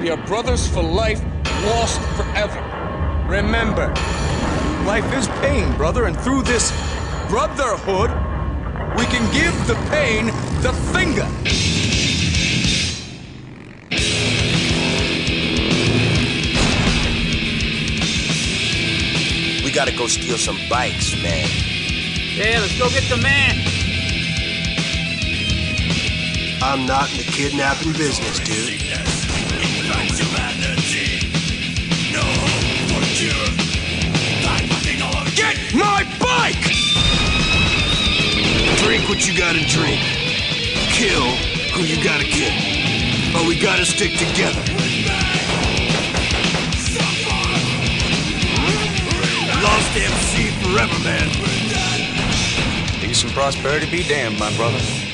We are brothers for life, lost forever. Remember, life is pain, brother, and through this brotherhood, we can give the pain the finger. We gotta go steal some bikes, man. Yeah, let's go get the man. I'm not in the kidnapping business, dude. Get my bike! Drink what you gotta drink. Kill who you gotta kill. But we gotta stick together. Lost MC forever, man. Peace and prosperity be damned, my brother.